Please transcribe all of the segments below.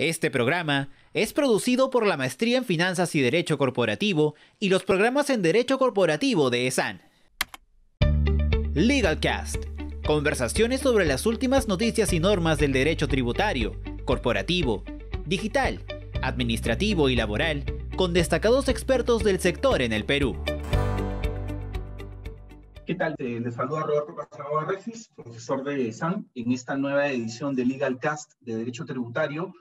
Este programa es producido por la Maestría en Finanzas y Derecho Corporativo y los programas en Derecho Corporativo de ESAN. LegalCast. Conversaciones sobre las últimas noticias y normas del derecho tributario, corporativo, digital, administrativo y laboral, con destacados expertos del sector en el Perú. ¿Qué tal? Les saluda Roberto Casanova Regis, profesor de ESAN, en esta nueva edición de LegalCast de Derecho Tributario,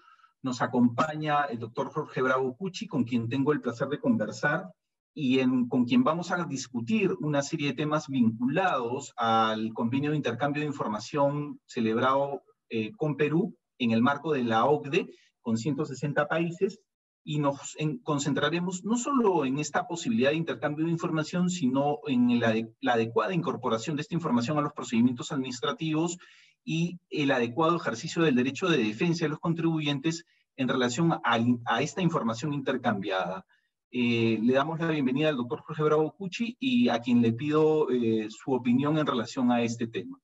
nos acompaña el doctor Jorge Bravo Cucci, con quien tengo el placer de conversar y con quien vamos a discutir una serie de temas vinculados al convenio de intercambio de información celebrado eh, con Perú en el marco de la OCDE con 160 países. Y nos concentraremos no solo en esta posibilidad de intercambio de información, sino en la adecuada incorporación de esta información a los procedimientos administrativos y el adecuado ejercicio del derecho de defensa de los contribuyentes en relación a, esta información intercambiada. Eh, le damos la bienvenida al doctor Jorge Bravo Cucci y a quien le pido eh, su opinión en relación a este tema.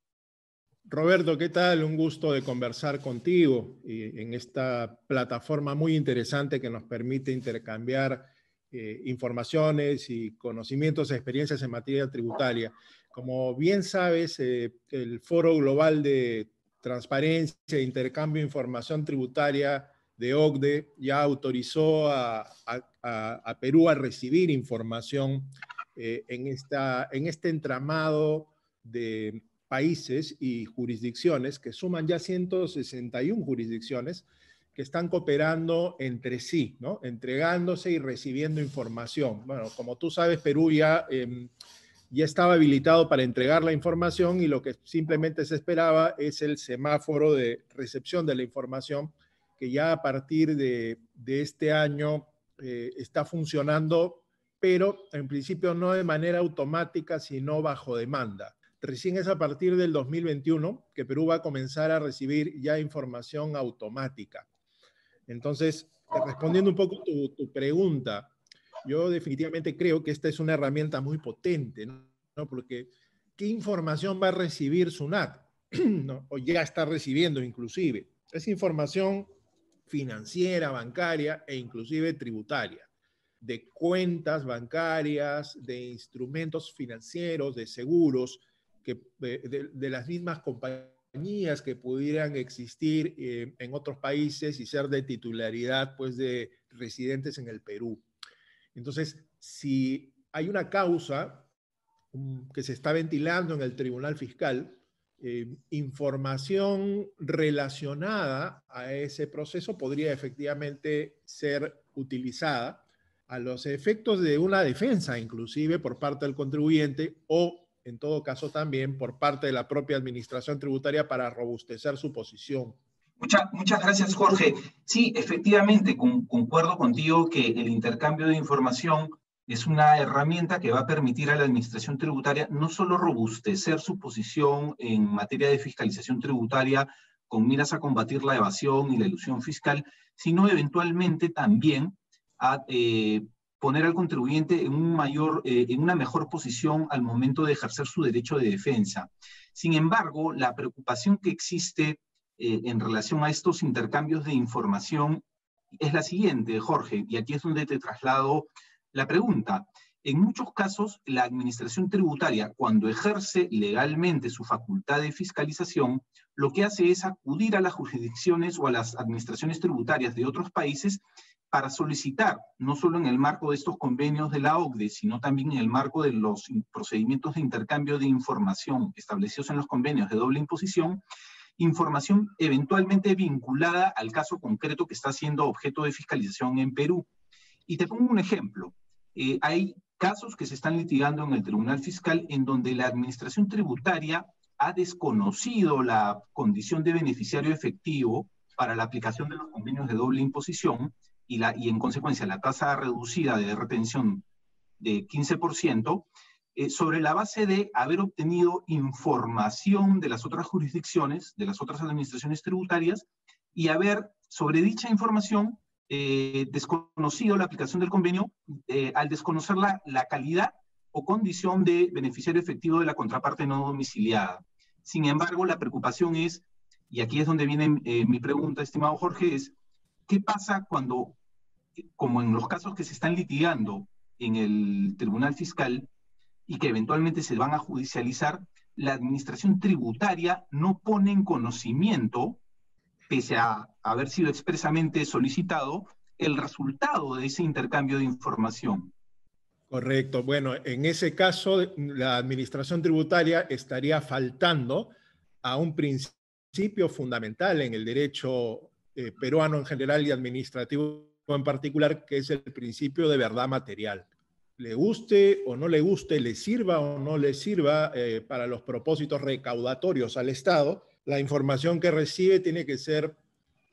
Roberto, ¿qué tal? Un gusto de conversar contigo en esta plataforma muy interesante que nos permite intercambiar eh, informaciones y conocimientos e experiencias en materia tributaria. Como bien sabes, eh, el Foro Global de Transparencia e Intercambio de Información Tributaria de OCDE ya autorizó a, Perú a recibir información eh, en, esta, en este entramado de países y jurisdicciones que suman ya 161 jurisdicciones que están cooperando entre sí, ¿no? entregándose y recibiendo información. Bueno, como tú sabes, Perú ya em, ya estaba habilitado para entregar la información y lo que simplemente se esperaba es el semáforo de recepción de la información que ya a partir de, este año eh, está funcionando, pero en principio no de manera automática, sino bajo demanda. Recién es a partir del 2021 que Perú va a comenzar a recibir ya información automática. Entonces, respondiendo un poco tu, tu pregunta, yo definitivamente creo que esta es una herramienta muy potente, ¿no? Porque ¿qué información va a recibir SUNAT? ¿no? O ya está recibiendo inclusive. Es información financiera, bancaria e inclusive tributaria, de cuentas bancarias, de instrumentos financieros, de seguros, que, de, las mismas compañías que pudieran existir eh, en otros países y ser de titularidad pues, de residentes en el Perú. Entonces, si hay una causa que se está ventilando en el Tribunal Fiscal, eh, información relacionada a ese proceso podría efectivamente ser utilizada a los efectos de una defensa, inclusive por parte del contribuyente o, en todo caso, también por parte de la propia administración tributaria para robustecer su posición. Muchas gracias, Jorge. Sí, efectivamente, concuerdo contigo que el intercambio de información es una herramienta que va a permitir a la Administración Tributaria no solo robustecer su posición en materia de fiscalización tributaria con miras a combatir la evasión y la ilusión fiscal, sino eventualmente también a eh, poner al contribuyente en, un mayor, eh, en una mejor posición al momento de ejercer su derecho de defensa. Sin embargo, la preocupación que existe eh, en relación a estos intercambios de información es la siguiente, Jorge, y aquí es donde te traslado la pregunta, en muchos casos, la administración tributaria, cuando ejerce legalmente su facultad de fiscalización, lo que hace es acudir a las jurisdicciones o a las administraciones tributarias de otros países para solicitar, no solo en el marco de estos convenios de la OCDE, sino también en el marco de los procedimientos de intercambio de información establecidos en los convenios de doble imposición, información eventualmente vinculada al caso concreto que está siendo objeto de fiscalización en Perú. Y te pongo un ejemplo. Eh, hay casos que se están litigando en el Tribunal Fiscal en donde la Administración Tributaria ha desconocido la condición de beneficiario efectivo para la aplicación de los convenios de doble imposición y, en consecuencia la tasa reducida de retención de 15%, eh, sobre la base de haber obtenido información de las otras jurisdicciones, de las otras administraciones tributarias, y haber sobre dicha información eh, desconocido la aplicación del convenio eh, al desconocer la, la, calidad o condición de beneficiario efectivo de la contraparte no domiciliada. Sin embargo, la preocupación es, y aquí es donde viene mi pregunta, estimado Jorge, es ¿qué pasa cuando, como en los casos que se están litigando en el Tribunal Fiscal y que eventualmente se van a judicializar, la administración tributaria no pone en conocimiento, pese a haber sido expresamente solicitado, el resultado de ese intercambio de información. Correcto. Bueno, en ese caso, la administración tributaria estaría faltando a un principio fundamental en el derecho eh, peruano en general y administrativo en particular, que es el principio de verdad material. Le guste o no le guste, le sirva o no le sirva eh, para los propósitos recaudatorios al Estado, la información que recibe tiene que ser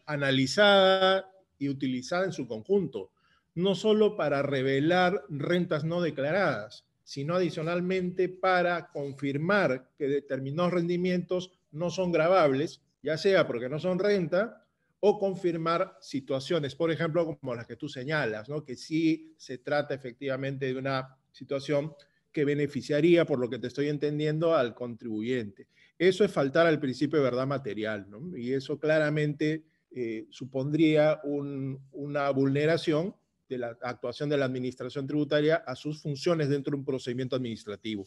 analizada y utilizada en su conjunto, no solo para revelar rentas no declaradas, sino adicionalmente para confirmar que determinados rendimientos no son gravables, ya sea porque no son renta o confirmar situaciones, por ejemplo, como las que tú señalas, ¿no? que sí se trata efectivamente de una situación que beneficiaría, por lo que te estoy entendiendo, al contribuyente. Eso es faltar al principio de verdad material, ¿no? y eso claramente eh, supondría una vulneración de la actuación de la administración tributaria a sus funciones dentro de un procedimiento administrativo.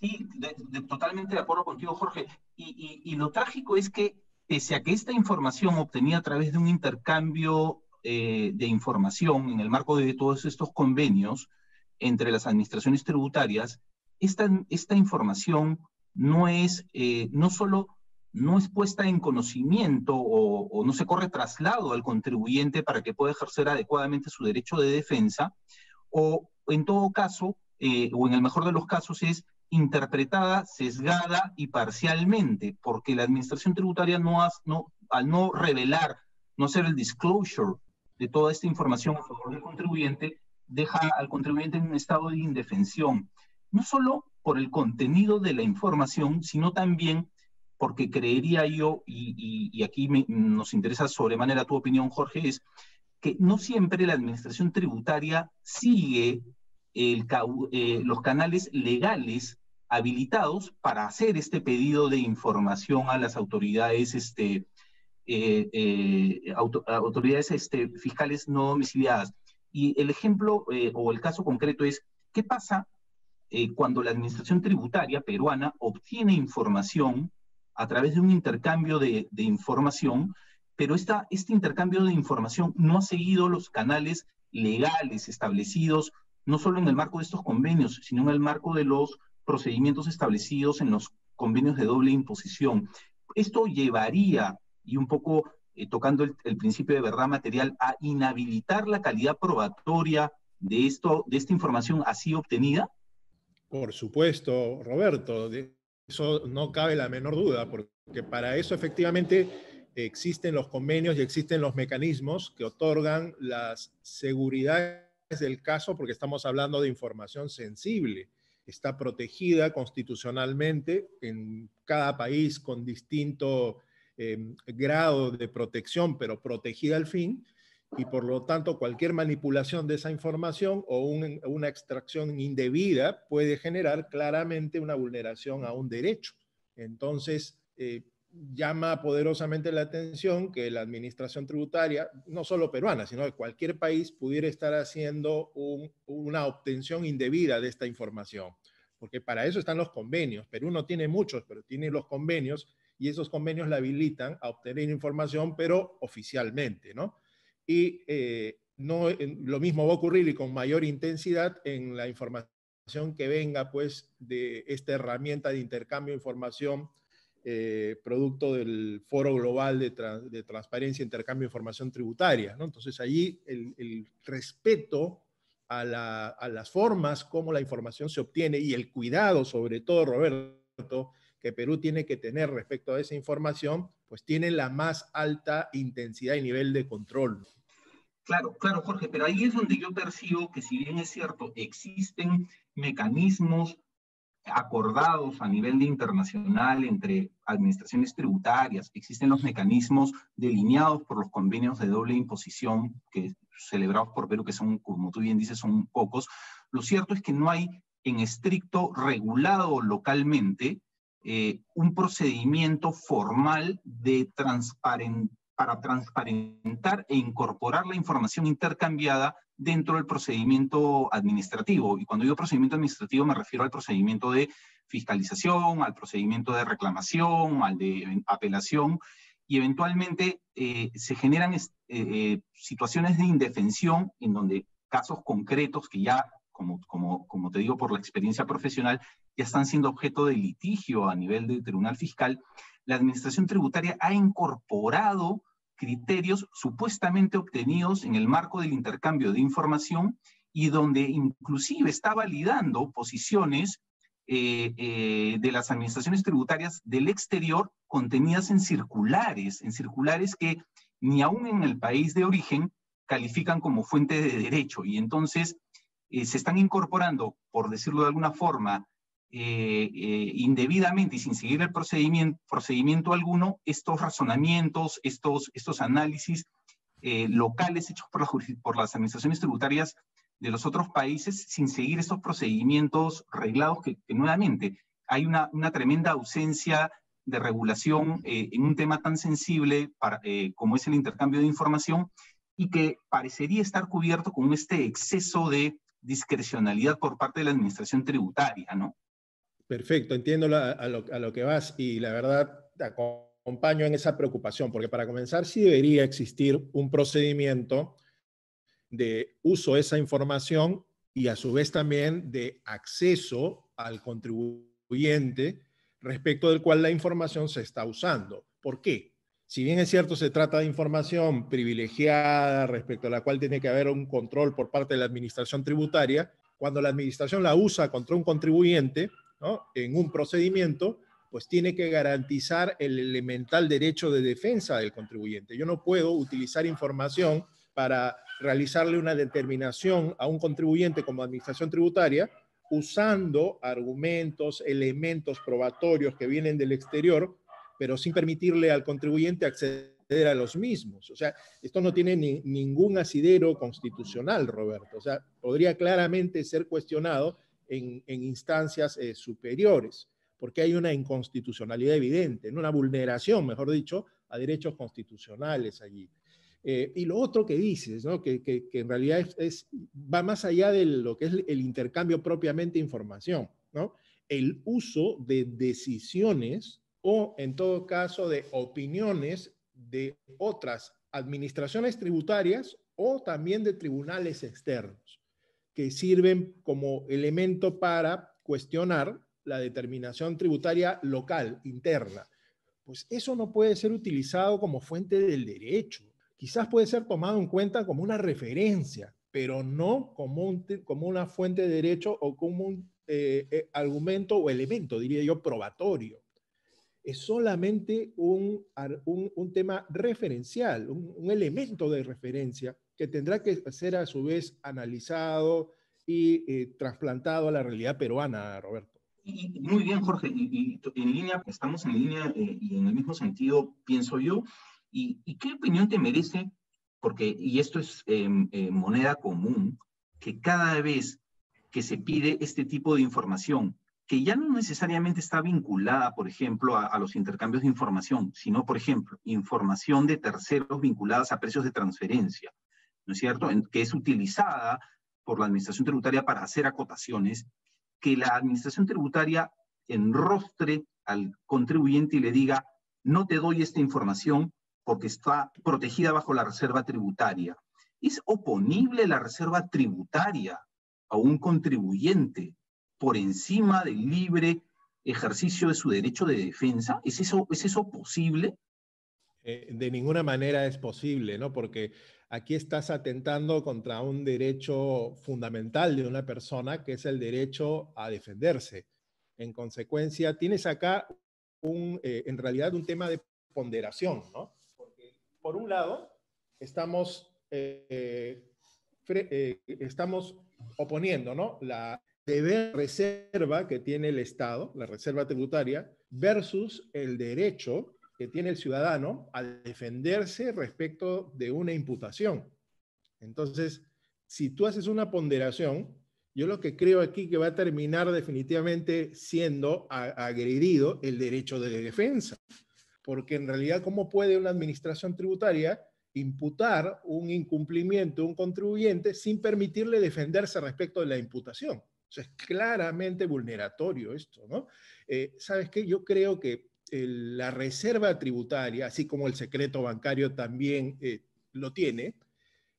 Sí, totalmente de acuerdo contigo, Jorge. y, lo trágico es que pese a que esta información obtenida a través de un intercambio eh, de información en el marco de todos estos convenios entre las administraciones tributarias, esta, esta información no es, eh, no solo no es puesta en conocimiento o, no se corre traslado al contribuyente para que pueda ejercer adecuadamente su derecho de defensa, o en todo caso, eh, o en el mejor de los casos, es interpretada, sesgada y parcialmente, porque la administración tributaria no, no al no revelar, no hacer el disclosure de toda esta información a favor del contribuyente, deja al contribuyente en un estado de indefensión, no solo por el contenido de la información, sino también porque creería yo, y, aquí nos interesa sobremanera tu opinión, Jorge, es que no siempre la administración tributaria sigue eh, los canales legales habilitados para hacer este pedido de información a las autoridades, este, eh, eh, autoridades este, fiscales no domiciliadas. Y el ejemplo o el caso concreto es, ¿qué pasa cuando la administración tributaria peruana obtiene información a través de un intercambio de, información, pero esta, este intercambio de información no ha seguido los canales legales establecidos, no solo en el marco de estos convenios, sino en el marco de los procedimientos establecidos en los convenios de doble imposición. Esto llevaría, y un poco eh, tocando el, principio de verdad material, a inhabilitar la calidad probatoria de, esto, de esta información así obtenida? Por supuesto, Roberto, de eso no cabe la menor duda, porque para eso efectivamente existen los convenios y existen los mecanismos que otorgan las seguridades del caso, porque estamos hablando de información sensible está protegida constitucionalmente en cada país con distinto em, grado de protección, pero protegida al fin, y por lo tanto cualquier manipulación de esa información o una extracción indebida puede generar claramente una vulneración a un derecho. Entonces, eh, llama poderosamente la atención que la administración tributaria, no solo peruana, sino de cualquier país, pudiera estar haciendo una obtención indebida de esta información. Porque para eso están los convenios. Perú no tiene muchos, pero tiene los convenios y esos convenios la habilitan a obtener información, pero oficialmente, ¿no? Y eh, no, lo mismo va a ocurrir y con mayor intensidad en la información que venga, pues, de esta herramienta de intercambio de información eh, producto del Foro Global de, Transparencia e Intercambio de Información Tributaria. Entonces, allí el, respeto a, las formas como la información se obtiene y el cuidado, sobre todo, Roberto, que Perú tiene que tener respecto a esa información, pues tiene la más alta intensidad y nivel de control. Claro, claro, Jorge, pero ahí es donde yo percibo que si bien es cierto, existen mecanismos acordados a nivel internacional entre administraciones tributarias, existen los mecanismos delineados por los convenios de doble imposición que celebrados por Perú, que son, como tú bien dices, son pocos. Lo cierto es que no hay en estricto regulado localmente eh, un procedimiento formal de, para transparentar e incorporar la información intercambiada dentro del procedimiento administrativo. Y cuando digo procedimiento administrativo me refiero al procedimiento de fiscalización, al procedimiento de reclamación, al de apelación, y eventualmente eh, se generan eh, eh, situaciones de indefensión en donde casos concretos que ya, como, como, como te digo por la experiencia profesional, ya están siendo objeto de litigio a nivel del tribunal fiscal, la administración tributaria ha incorporado criterios supuestamente obtenidos en el marco del intercambio de información y donde inclusive está validando posiciones eh, eh, de las administraciones tributarias del exterior contenidas en circulares, en circulares que ni aún en el país de origen califican como fuente de derecho. Y entonces eh, se están incorporando, por decirlo de alguna forma, eh, eh, indebidamente y sin seguir el procedimiento, procedimiento alguno estos razonamientos, estos, estos análisis eh, locales hechos por, las administraciones tributarias de los otros países sin seguir estos procedimientos reglados que, nuevamente hay una, tremenda ausencia de regulación en un tema tan sensible como es el intercambio de información y que parecería estar cubierto con este exceso de discrecionalidad por parte de la administración tributaria, ¿no? Perfecto, entiendo a, lo, que vas y la verdad te acompaño en esa preocupación, porque para comenzar sí debería existir un procedimiento de uso de esa información y a su vez también de acceso al contribuyente respecto del cual la información se está usando. ¿Por qué? Si bien es cierto, se trata de información privilegiada respecto a la cual tiene que haber un control por parte de la administración tributaria, cuando la administración la usa contra un contribuyente, en un procedimiento, pues tiene que garantizar el elemental derecho de defensa del contribuyente. Yo no puedo utilizar información para realizarle una determinación a un contribuyente como administración tributaria usando argumentos, elementos probatorios que vienen del exterior, pero sin permitirle al contribuyente acceder a los mismos. O sea, esto no tiene ningún asidero constitucional, Roberto. O sea, podría claramente ser cuestionado en, instancias eh, superiores, porque hay una inconstitucionalidad evidente, una vulneración, mejor dicho, a derechos constitucionales allí. Eh, y lo otro que dices, ¿no? que, que, en realidad es, va más allá de lo que es el intercambio propiamente de información, ¿no? el uso de decisiones o, en todo caso, de opiniones de otras administraciones tributarias o también de tribunales externos que sirven como elemento para cuestionar la determinación tributaria local, interna. Pues eso no puede ser utilizado como fuente del derecho. Quizás puede ser tomado en cuenta como una referencia, pero no como, una fuente de derecho o como un eh, eh, argumento o elemento, diría yo, probatorio. Es solamente un, un, tema referencial, un elemento de referencia que tendrá que ser a su vez analizado y eh, trasplantado a la realidad peruana, Roberto. Y, muy bien, Jorge, y, en línea, estamos en línea eh, y en el mismo sentido, pienso yo. ¿Y, qué opinión te merece? Porque, y esto es em, eh, moneda común, que cada vez que se pide este tipo de información, que ya no necesariamente está vinculada, por ejemplo, a, a, los intercambios de información, sino, por ejemplo, información de terceros vinculadas a precios de transferencia, ¿no es cierto? Que es utilizada por la Administración Tributaria para hacer acotaciones, que la Administración Tributaria enrostre al contribuyente y le diga, no te doy esta información porque está protegida bajo la reserva tributaria. ¿Es oponible la reserva tributaria a un contribuyente por encima del libre ejercicio de su derecho de defensa? ¿Es eso, es eso posible? Eh, de ninguna manera es posible, ¿no? Porque aquí estás atentando contra un derecho fundamental de una persona, que es el derecho a defenderse. En consecuencia, tienes acá un, eh, en realidad un tema de ponderación, ¿no? Porque, por un lado, estamos, eh, estamos oponiendo, ¿no? La deber reserva que tiene el Estado, la reserva tributaria, versus el derecho que tiene el ciudadano a defenderse respecto de una imputación. Entonces, si tú haces una ponderación, yo lo que creo aquí que va a terminar definitivamente siendo agredido el derecho de defensa. porque en realidad, ¿cómo puede una administración tributaria imputar un incumplimiento de un contribuyente sin permitirle defenderse respecto de la imputación? O es claramente vulneratorio esto, ¿no? Eh, ¿Sabes qué? Yo creo que la reserva tributaria, así como el secreto bancario también eh, lo tiene,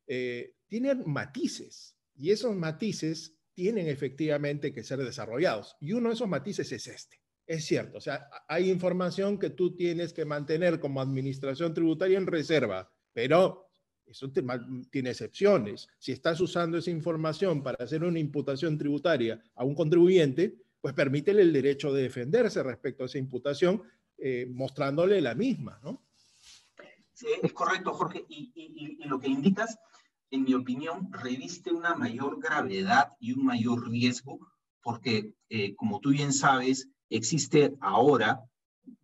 eh, tienen matices y esos matices tienen efectivamente que ser desarrollados. Y uno de esos matices es este. Es cierto, o sea, hay información que tú tienes que mantener como administración tributaria en reserva, pero eso tiene excepciones. Si estás usando esa información para hacer una imputación tributaria a un contribuyente, pues permítele el derecho de defenderse respecto a esa imputación, eh, mostrándole la misma, ¿no? Sí, es correcto, Jorge. Y, lo que indicas, en mi opinión, reviste una mayor gravedad y un mayor riesgo, porque, eh, como tú bien sabes, existe ahora,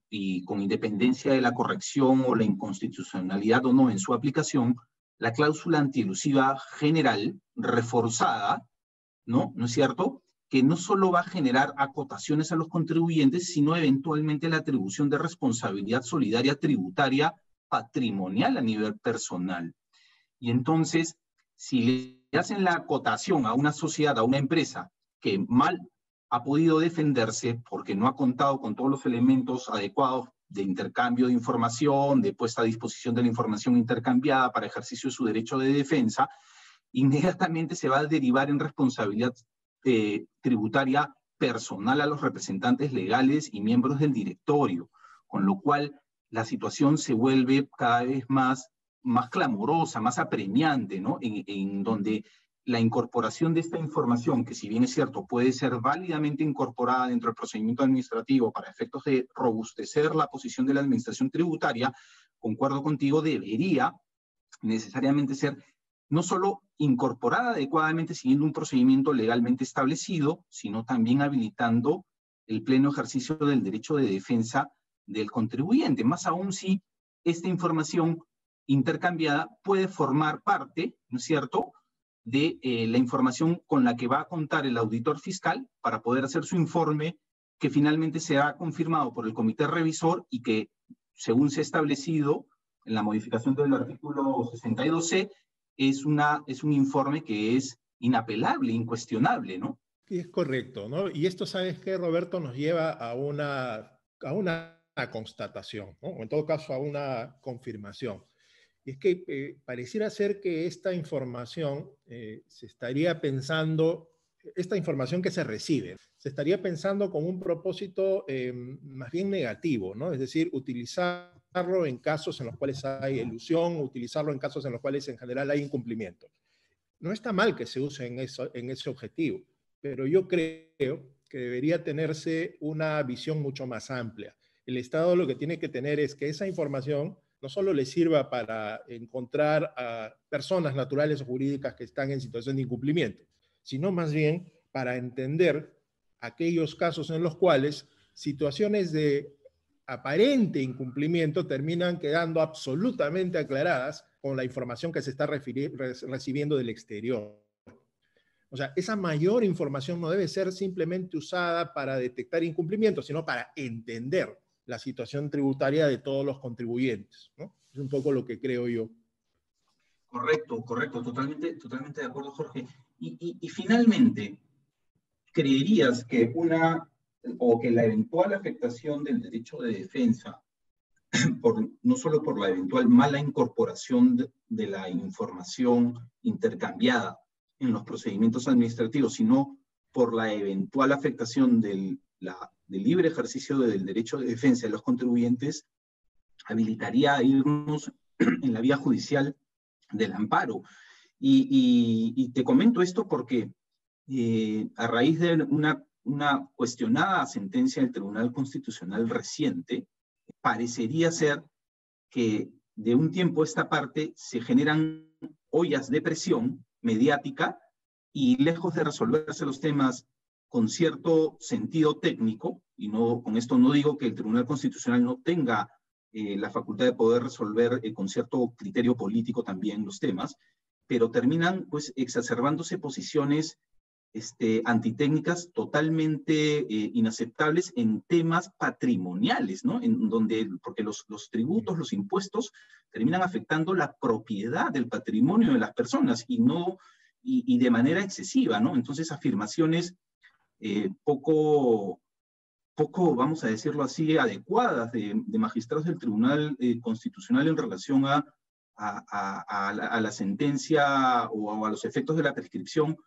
y con independencia de la corrección o la inconstitucionalidad o no en su aplicación, la cláusula antielusiva general reforzada, ¿no? ¿No es cierto? Que no solo va a generar acotaciones a los contribuyentes, sino eventualmente la atribución de responsabilidad solidaria tributaria patrimonial a nivel personal. Y entonces, si le hacen la acotación a una sociedad, a una empresa que mal ha podido defenderse porque no ha contado con todos los elementos adecuados de intercambio de información, de puesta a disposición de la información intercambiada para ejercicio de su derecho de defensa, inmediatamente se va a derivar en responsabilidad eh, tributaria personal a los representantes legales y miembros del directorio, con lo cual la situación se vuelve cada vez más, más clamorosa, más apremiante, ¿no? En, en donde la incorporación de esta información, que si bien es cierto, puede ser válidamente incorporada dentro del procedimiento administrativo para efectos de robustecer la posición de la administración tributaria, concuerdo contigo, debería necesariamente ser no solo incorporada adecuadamente siguiendo un procedimiento legalmente establecido, sino también habilitando el pleno ejercicio del derecho de defensa del contribuyente, más aún si esta información intercambiada puede formar parte, ¿no es cierto?, de eh, la información con la que va a contar el auditor fiscal para poder hacer su informe que finalmente será confirmado por el comité revisor y que, según se ha establecido en la modificación del artículo 62C, es, una, es un informe que es inapelable, incuestionable, ¿no? Es correcto, ¿no? Y esto, ¿sabes qué, Roberto? Nos lleva a una, a una constatación. O en todo caso, a una confirmación. Y es que eh, pareciera ser que esta información eh, se estaría pensando, esta información que se recibe, se estaría pensando con un propósito eh, más bien negativo, ¿no? Es decir, utilizar en casos en los cuales hay ilusión, utilizarlo en casos en los cuales en general hay incumplimiento. No está mal que se use en, eso, en ese objetivo, pero yo creo que debería tenerse una visión mucho más amplia. El Estado lo que tiene que tener es que esa información no solo le sirva para encontrar a personas naturales o jurídicas que están en situación de incumplimiento, sino más bien para entender aquellos casos en los cuales situaciones de aparente incumplimiento terminan quedando absolutamente aclaradas con la información que se está recibiendo del exterior. O sea, esa mayor información no debe ser simplemente usada para detectar incumplimientos, sino para entender la situación tributaria de todos los contribuyentes. Es un poco lo que creo yo. Correcto, correcto, totalmente, totalmente de acuerdo, Jorge. y finalmente, ¿creerías que una o que la eventual afectación del derecho de defensa, por, no solo por la eventual mala incorporación de, la información intercambiada en los procedimientos administrativos, sino por la eventual afectación del, libre ejercicio del derecho de defensa de los contribuyentes, habilitaría a irnos en la vía judicial del amparo. Y, te comento esto porque eh, a raíz de una una cuestionada sentencia del Tribunal Constitucional reciente, parecería ser que de un tiempo a esta parte se generan ollas de presión mediática y lejos de resolverse los temas con cierto sentido técnico, y no, con esto no digo que el Tribunal Constitucional no tenga eh, la facultad de poder resolver eh, con cierto criterio político también los temas, pero terminan pues exacerbándose posiciones este, antitécnicas totalmente eh, inaceptables en temas patrimoniales, ¿no? En donde, porque los, los tributos, los impuestos terminan afectando la propiedad del patrimonio de las personas y no, y, de manera excesiva, ¿no? Entonces, afirmaciones eh, poco, poco, vamos a decirlo así, adecuadas de, magistrados del Tribunal eh, Constitucional en relación a, a, a, la, sentencia o a los efectos de la prescripción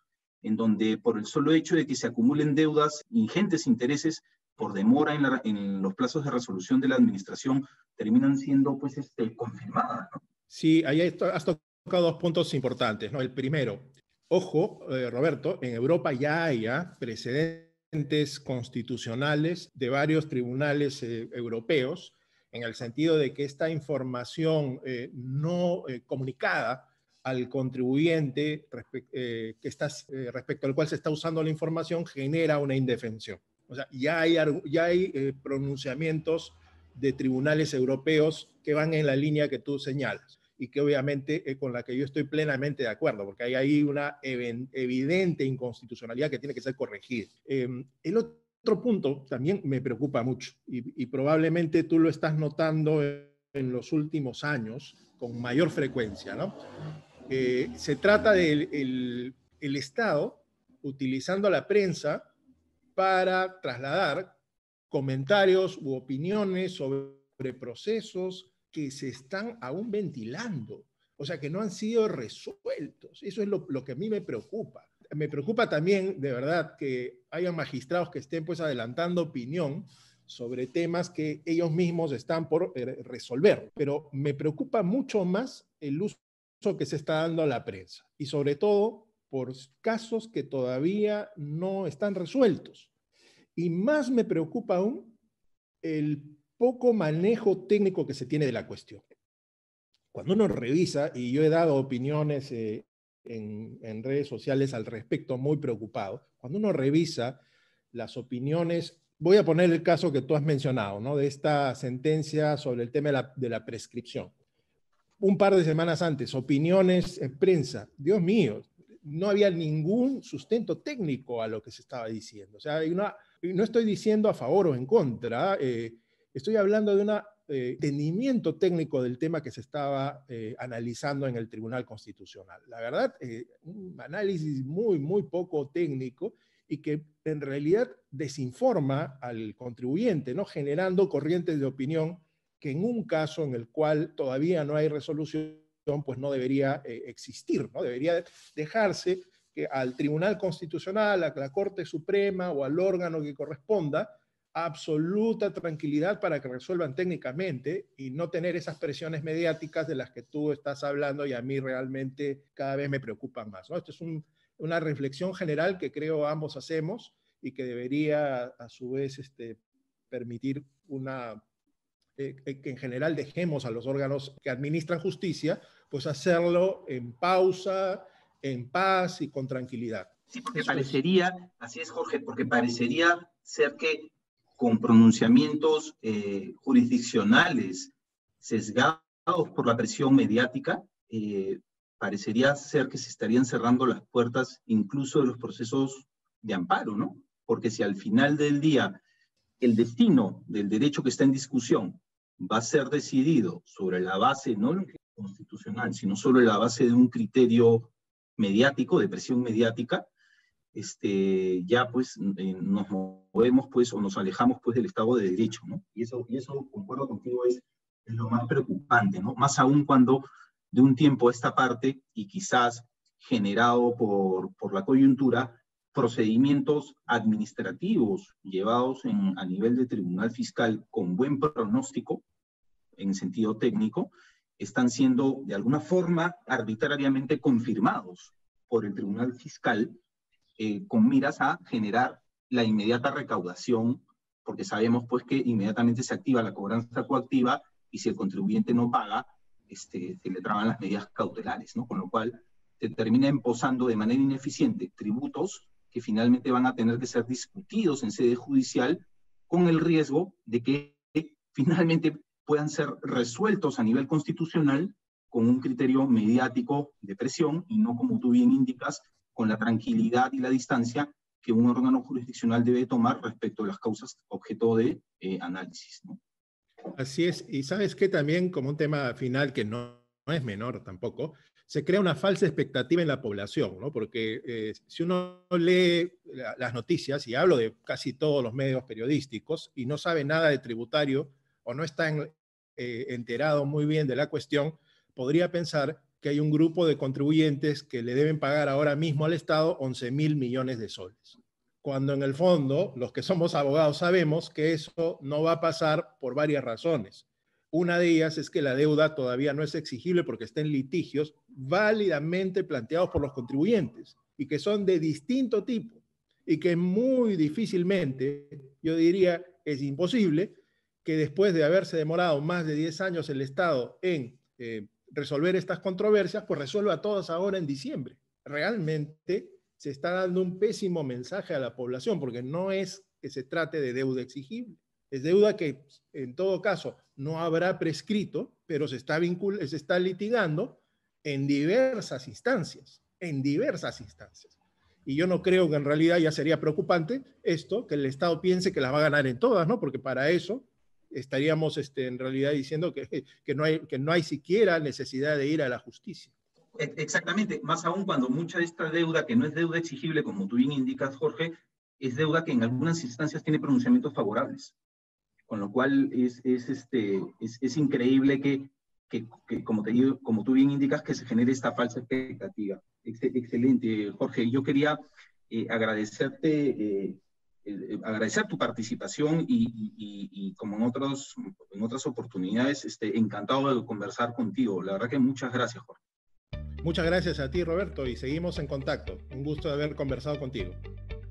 en donde por el solo hecho de que se acumulen deudas, ingentes intereses por demora en, los plazos de resolución de la administración, terminan siendo pues este, confirmadas. Sí, ahí has tocado dos puntos importantes. ¿no? El primero, ojo, eh, Roberto, en Europa ya hay precedentes constitucionales de varios tribunales eh, europeos en el sentido de que esta información eh, no comunicada al contribuyente eh, que estás, eh, respecto al cual se está usando la información genera una indefensión. O sea, ya hay, ya hay eh, pronunciamientos de tribunales europeos que van en la línea que tú señalas y que obviamente con la que yo estoy plenamente de acuerdo, porque hay ahí una evidente inconstitucionalidad que tiene que ser corregida. Em, el otro punto también me preocupa mucho y, y probablemente tú lo estás notando en los últimos años con mayor frecuencia, ¿no? Eh, se trata del el, Estado utilizando la prensa para trasladar comentarios u opiniones sobre procesos que se están aún ventilando, o sea, que no han sido resueltos. Eso es lo, que a mí me preocupa. Me preocupa también, de verdad, que haya magistrados que estén pues adelantando opinión sobre temas que ellos mismos están por eh, resolver. Pero me preocupa mucho más el uso que se está dando a la prensa y sobre todo por casos que todavía no están resueltos. Y más me preocupa aún el poco manejo técnico que se tiene de la cuestión. Cuando uno revisa, y yo he dado opiniones eh, en, en, redes sociales al respecto muy preocupado, cuando uno revisa las opiniones, voy a poner el caso que tú has mencionado, ¿no? de esta sentencia sobre el tema de la, de la prescripción un par de semanas antes, opiniones en prensa. Dios mío, no había ningún sustento técnico a lo que se estaba diciendo. O sea, no estoy diciendo a favor o en contra, eh, estoy hablando de un eh, entendimiento técnico del tema que se estaba eh, analizando en el Tribunal Constitucional. La verdad, un análisis muy, muy poco técnico y que en realidad desinforma al contribuyente, ¿no? generando corrientes de opinión que en un caso en el cual todavía no hay resolución, pues no debería eh, existir, ¿no? Debería dejarse que al Tribunal Constitucional, a la Corte Suprema o al órgano que corresponda, absoluta tranquilidad para que resuelvan técnicamente y no tener esas presiones mediáticas de las que tú estás hablando y a mí realmente cada vez me preocupan más. ¿no? Esto es una reflexión general que creo ambos hacemos y que debería a su vez este, permitir una eh, eh, que en general dejemos a los órganos que administran justicia, pues hacerlo en pausa, en paz y con tranquilidad. Sí, porque parecería, así es Jorge, porque parecería ser que con pronunciamientos eh, jurisdiccionales sesgados por la presión mediática, parecería ser que se estarían cerrando las puertas incluso de los procesos de amparo, ¿no? Porque si al final del día el destino del derecho que está en discusión va a ser decidido sobre la base no constitucional, sino sobre la base de un criterio mediático, de presión mediática, este, ya pues eh, nos movemos pues o nos alejamos pues del Estado de Derecho, ¿no? Y eso, y eso concuerdo contigo, es, es lo más preocupante, ¿no? Más aún cuando de un tiempo a esta parte, y quizás generado por, por la coyuntura, procedimientos administrativos llevados a nivel de tribunal fiscal con buen pronóstico, en sentido técnico, están siendo de alguna forma arbitrariamente confirmados por el tribunal fiscal eh, con miras a generar la inmediata recaudación, porque sabemos pues que inmediatamente se activa la cobranza coactiva y si el contribuyente no paga, este, se le traban las medidas cautelares, ¿no? Con lo cual se termina imposando de manera ineficiente tributos que finalmente van a tener que ser discutidos en sede judicial con el riesgo de que finalmente puedan ser resueltos a nivel constitucional con un criterio mediático de presión y no, como tú bien indicas, con la tranquilidad y la distancia que un órgano jurisdiccional debe tomar respecto a las causas objeto de eh, análisis. Así es, y sabes que también como un tema final que no, es menor tampoco, se crea una falsa expectativa en la población, ¿no? porque eh, si uno lee la, las noticias, y hablo de casi todos los medios periodísticos, y no sabe nada de tributario o no está eh, enterado muy bien de la cuestión, podría pensar que hay un grupo de contribuyentes que le deben pagar ahora mismo al Estado 11 mil millones de soles. Cuando en el fondo, los que somos abogados sabemos que eso no va a pasar por varias razones. Una de ellas es que la deuda todavía no es exigible porque está en litigios válidamente planteados por los contribuyentes y que son de distinto tipo y que muy difícilmente, yo diría, es imposible que después de haberse demorado más de 10 años el Estado en eh, resolver estas controversias, pues resuelva todas ahora en diciembre. Realmente se está dando un pésimo mensaje a la población, porque no es que se trate de deuda exigible, es deuda que en todo caso no habrá prescrito, pero se está, vincul se está litigando en diversas instancias, en diversas instancias. Y yo no creo que en realidad ya sería preocupante esto, que el Estado piense que las va a ganar en todas, ¿no? Porque para eso estaríamos este, en realidad diciendo que, que, no hay, que no hay siquiera necesidad de ir a la justicia. E, exactamente, más aún cuando mucha de esta deuda, que no es deuda exigible, como tú bien indicas, Jorge, es deuda que en algunas instancias tiene pronunciamientos favorables. Con lo cual es, es, este, es, es increíble que, que, que, como, te digo, como tú bien indicas, que se genere esta falsa expectativa. Ex excelente, Jorge. Yo quería eh, agradecerte eh, eh, agradecer tu participación y, y, y, como en, otros, en otras oportunidades, este, encantado de conversar contigo. La verdad que muchas gracias, Jorge. Muchas gracias a ti, Roberto, y seguimos en contacto. Un gusto de haber conversado contigo.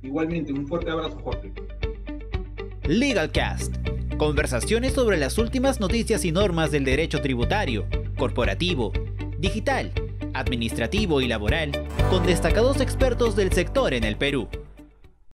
Igualmente, un fuerte abrazo, Jorge. LegalCast. Conversaciones sobre las últimas noticias y normas del derecho tributario, corporativo, digital, administrativo y laboral, con destacados expertos del sector en el Perú.